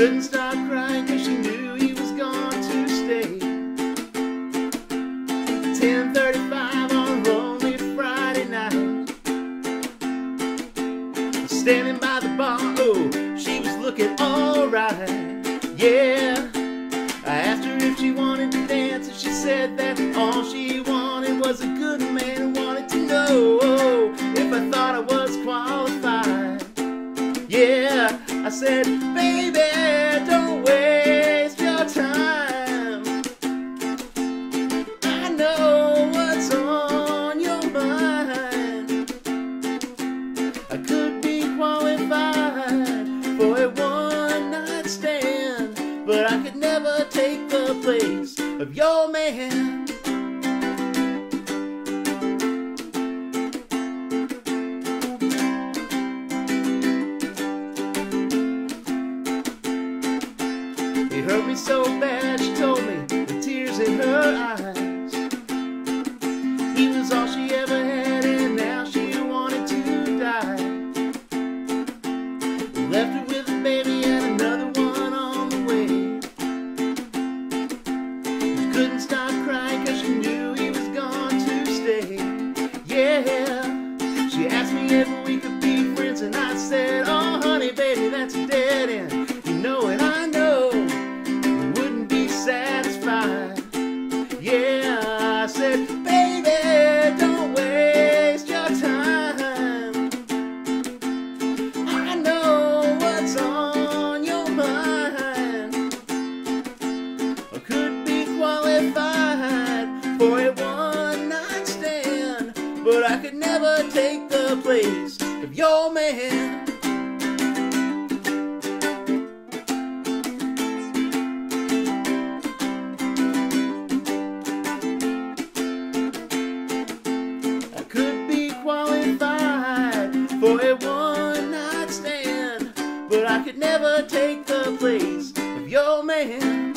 couldn't stop crying cause she knew he was gone to stay. 10:35 on a lonely Friday night. Standing by the bar, oh, she was looking alright. Yeah. I asked her if she wanted to dance, and she said that all she wanted was a good man who wanted to know if I thought I was qualified. Yeah, I said, baby, of your man. It hurt me so bad, she told me, with tears in her eyes. for a one night stand, but I could never take the place of your man. I could be qualified for a one night stand, but I could never take the place of your man.